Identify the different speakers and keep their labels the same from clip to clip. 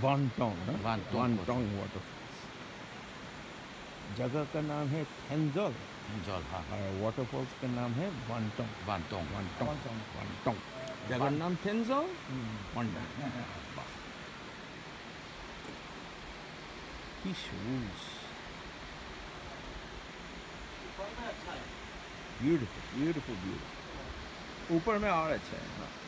Speaker 1: वानटोंग ना
Speaker 2: वानटोंग
Speaker 1: वाटरफॉल्स जगह का नाम है थेंजल
Speaker 2: जल हाँ
Speaker 1: और वाटरफॉल्स का नाम है वानटोंग
Speaker 2: वानटोंग
Speaker 1: वानटोंग वानटोंग जगह का नाम थेंजल वानटोंग He shoes. Beautiful, beautiful, beautiful. ऊपर में और अच्छा है हाँ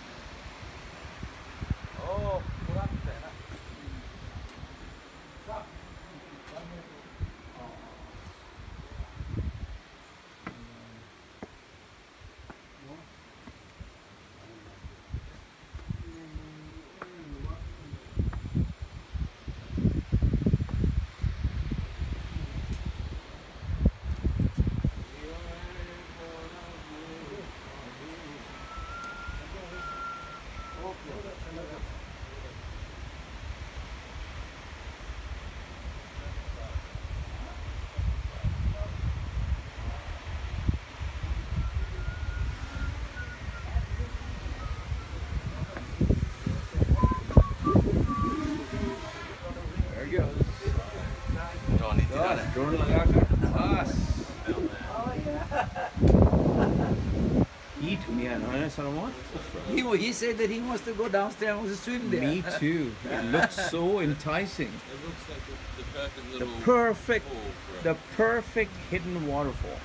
Speaker 1: He,
Speaker 3: he said that he wants to go downstairs and wants to swim there.
Speaker 1: Me too. It looks so enticing.
Speaker 4: It looks like the, the perfect
Speaker 1: The perfect, the perfect hidden waterfall.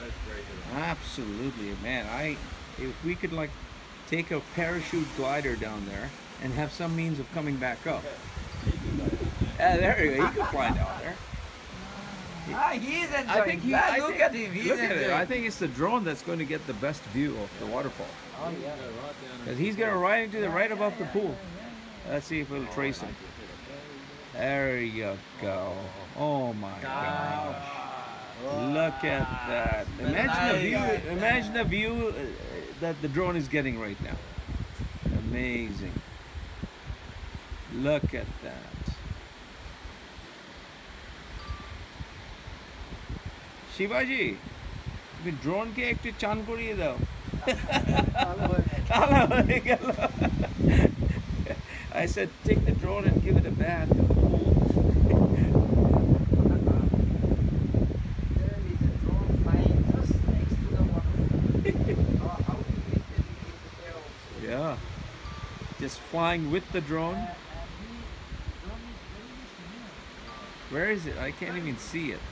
Speaker 4: That's great.
Speaker 1: Absolutely, man. I, if we could like take a parachute glider down there and have some means of coming back up. Yeah, there you go. You can fly down there.
Speaker 3: Ah, he is enjoying.
Speaker 1: I think he. I
Speaker 3: look
Speaker 1: think-
Speaker 3: at him. He's
Speaker 1: look at it. I think it's the drone that's going to get the best view of the waterfall.
Speaker 3: Oh, yeah.
Speaker 4: Yeah, right down
Speaker 1: Because he's going to ride into the right above the pool. Let's see if it'll trace him. There you go. Oh my gosh. Look at that. Imagine the view. Imagine the view uh, that the drone is getting right now. Amazing. Look at that. শিবাজি তুমি ড্রোনকে একটু চান করিয়ে দাও তাহলে হয়ে গেল I said take the drone and give it a bath in the pool.
Speaker 3: There is a drone flying just next to the waterfall. How- how do you get the there also?
Speaker 1: Yeah. Just flying with the drone.
Speaker 3: And he, drone is very much near.
Speaker 1: Where is it? I can't even see it.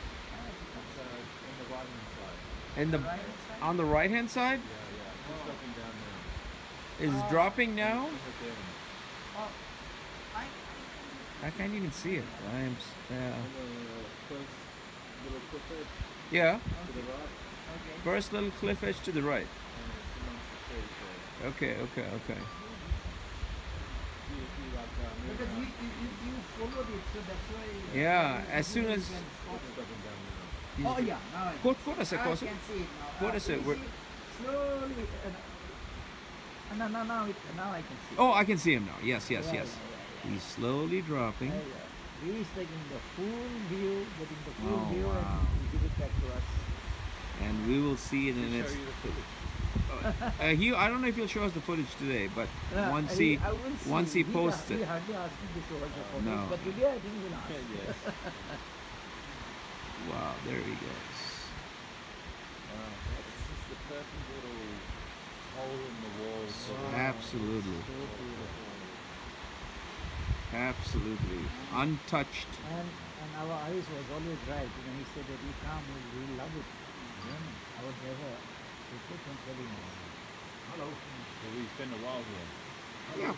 Speaker 4: side.
Speaker 1: In the
Speaker 3: Right
Speaker 1: on the right hand side
Speaker 4: Yeah, yeah. Just up and down there.
Speaker 1: is it dropping now.
Speaker 4: Right there.
Speaker 3: Oh, I,
Speaker 1: I can't even see it. I am. s- Yeah.
Speaker 4: On first little cliff edge
Speaker 1: Yeah.
Speaker 4: to the right.
Speaker 3: okay.
Speaker 1: First little cliff edge to the right.
Speaker 4: And it's amongst the trees there.
Speaker 1: Okay. Okay. Okay.
Speaker 4: You like uh, move
Speaker 3: Because you, you, you, you followed it, so that's why.
Speaker 1: Yeah, as soon
Speaker 3: you
Speaker 1: as-
Speaker 3: can spot
Speaker 4: Just
Speaker 3: it.
Speaker 4: up and down there.
Speaker 3: Oh yeah, now I
Speaker 1: What what is it?
Speaker 3: I
Speaker 1: Kosa?
Speaker 3: can see it now.
Speaker 1: What
Speaker 3: Uh,
Speaker 1: is
Speaker 3: can
Speaker 1: it?
Speaker 3: you Slowly. Uh, uh, no, no, now, it, now I can see.
Speaker 1: Oh, I can see him now. Yes. Yes.
Speaker 3: Yeah,
Speaker 1: Yes.
Speaker 3: yeah, yeah,
Speaker 1: He's slowly dropping.
Speaker 3: yeah. Yeah, yeah. He is taking the full view, getting the full
Speaker 1: Oh,
Speaker 3: view,
Speaker 1: wow.
Speaker 3: and give it back to us.
Speaker 1: and we will see it in its.
Speaker 4: you the.
Speaker 1: Uh, he, I don't know if he'll show us the footage today, but
Speaker 3: Uh,
Speaker 1: once
Speaker 3: he,
Speaker 1: he,
Speaker 3: I will see.
Speaker 1: once he
Speaker 3: He
Speaker 1: posts
Speaker 3: He
Speaker 1: it,
Speaker 3: hardly asked me to show us the photos,
Speaker 1: No.
Speaker 3: but today I think he'll ask.
Speaker 4: yes.
Speaker 1: wow, there he goes.
Speaker 4: Wow. That's just the perfect little hole in the wall. for the-
Speaker 1: Absolutely,
Speaker 4: So beautiful.
Speaker 1: absolutely untouched.
Speaker 3: And, and our eyes was always right. When he said that you come, we will love it. Then our driver, he took him very nice. Hello.
Speaker 4: So we spend a while here.
Speaker 1: Yeah,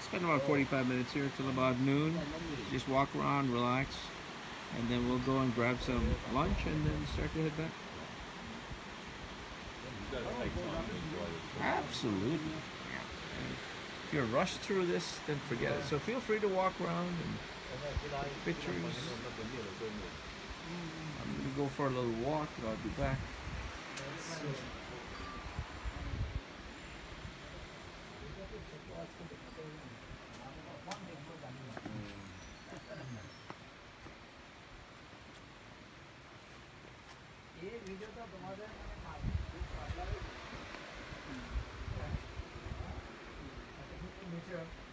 Speaker 1: spend about 45 minutes here till about noon. Just walk around, relax, and then we'll go and grab some lunch and then start to head back.
Speaker 4: You've got take time and enjoy it.
Speaker 3: Absolutely. If you're rushed through this, then forget it. So feel free to walk around and take pictures. I'm gonna go for a little walk. and I'll be back.
Speaker 5: nature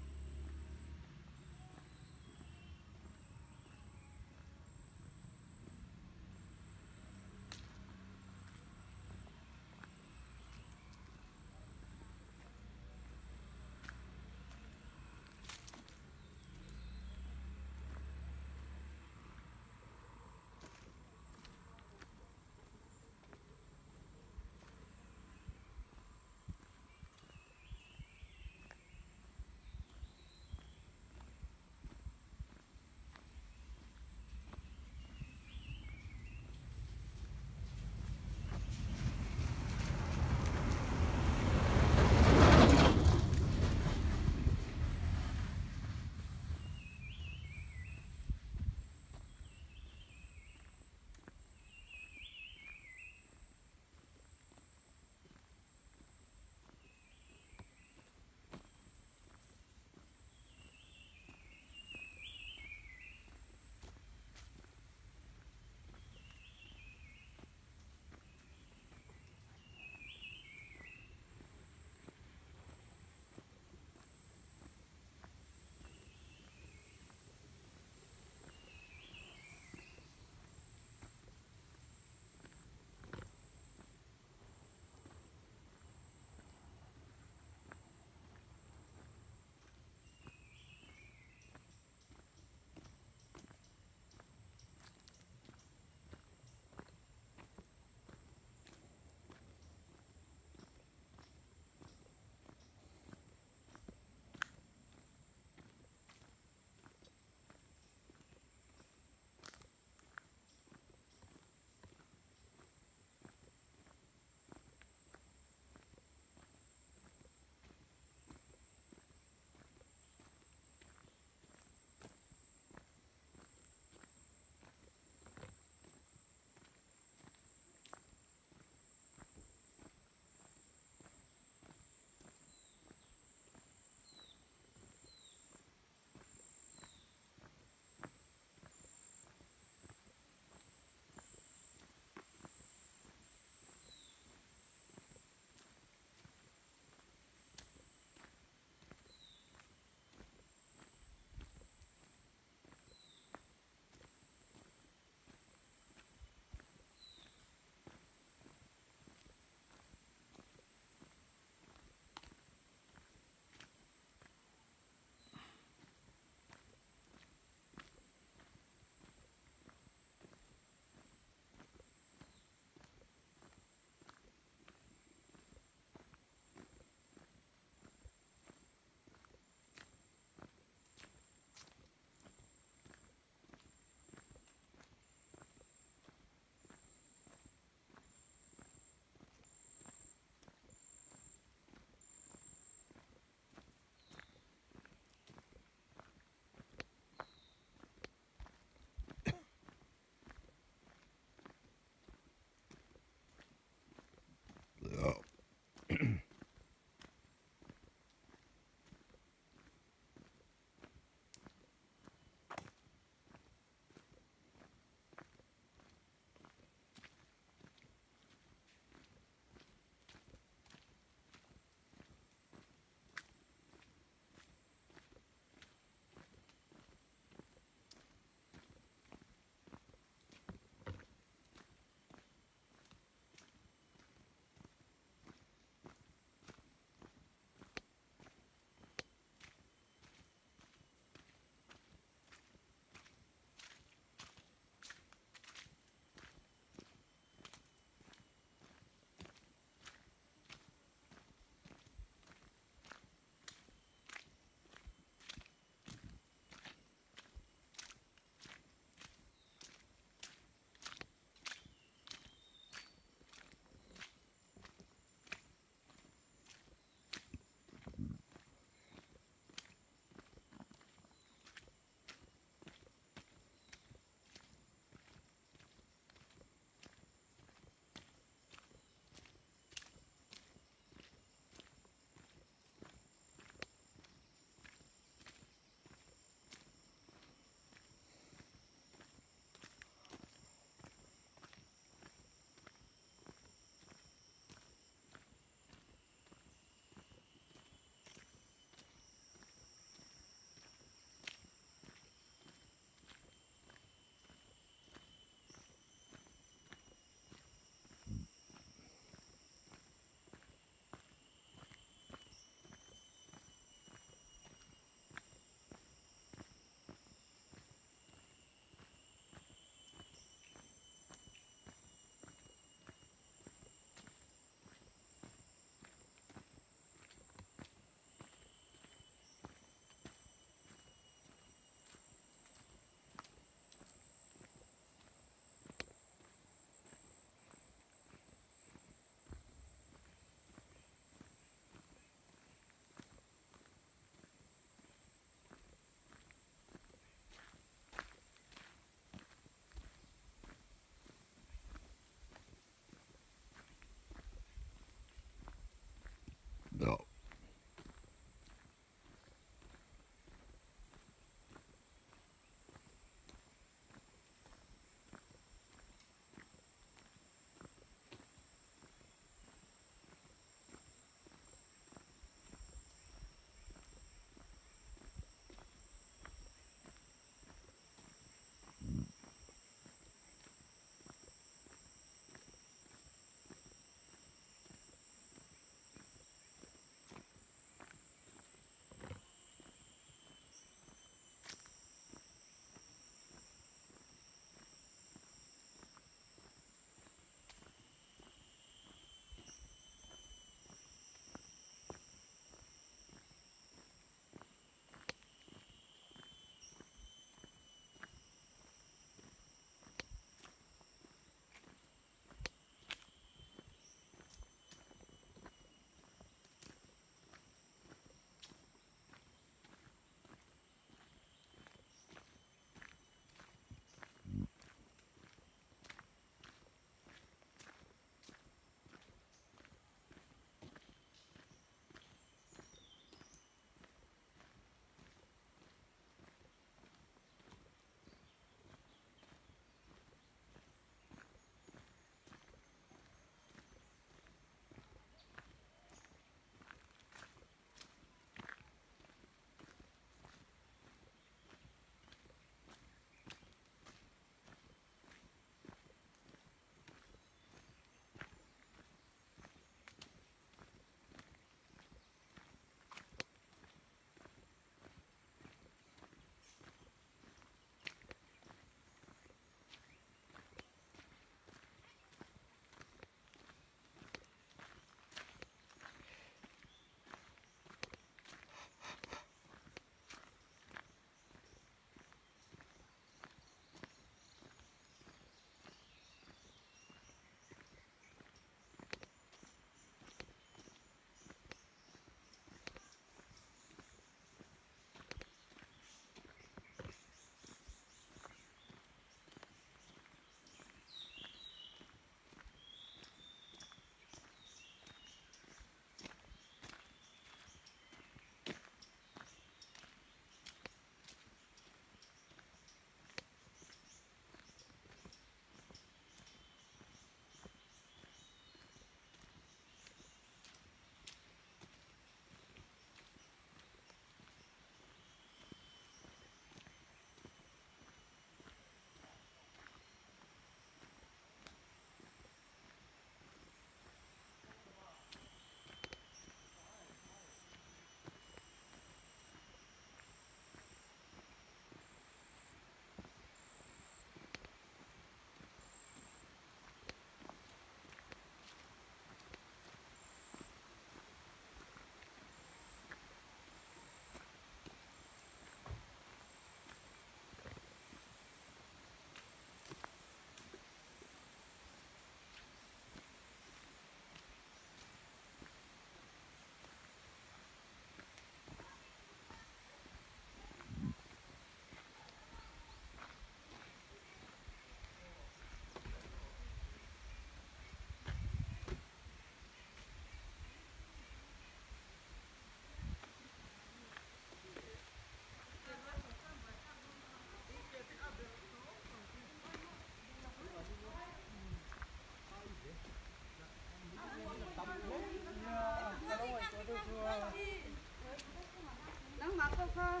Speaker 5: Ha.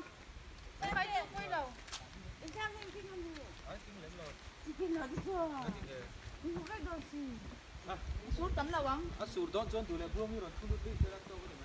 Speaker 5: Đây mấy cái quay đầu. Em sang kinh làm gì? Ấy kinh lắm rồi. Kinh lắm rồi.
Speaker 4: Mình có cái đồ gì? À. Sút tấm là bóng. À, sút đón chọn tụi này buông đi không được đi, sẽ đang đâu có.